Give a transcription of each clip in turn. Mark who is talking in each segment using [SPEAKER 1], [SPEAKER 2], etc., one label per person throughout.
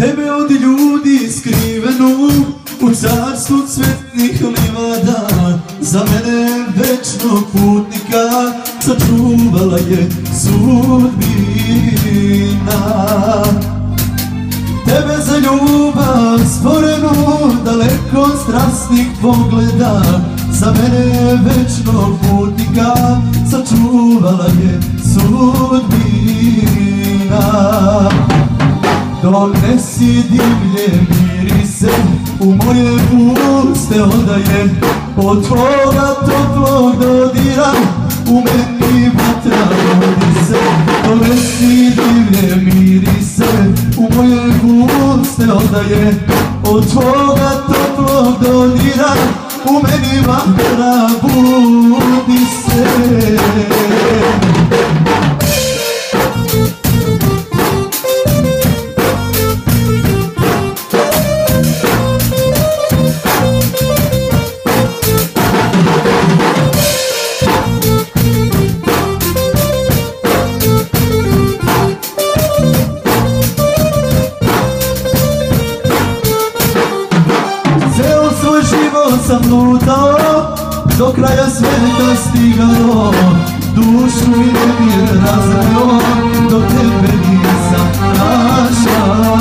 [SPEAKER 1] Tebe od ljudi skrivenu U carstvu cvetnih livada. Za mene večnog putnika Sačuvala je sudbina. Tebe za ljubav stvorenu Daleko od strasnih pogleda. Za mene večnog putnika Donesi divlje mirise U moje uste odaje. Od tvoga toplog dodira U meni vatra vodi se Donesi divlje mirise U moje uste odaje. Od tvoga toplog dodira U meni vatra budi sam lutao Do kraja svijeta stigao. Dušu i nemir razveo Do tebe nisam našao.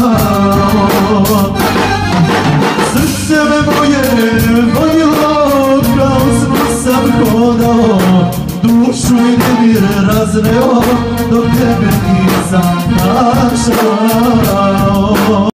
[SPEAKER 1] Srce me moje vodilo Kao smo sam hodao. Dušu i nemir razveo Do tebe nisam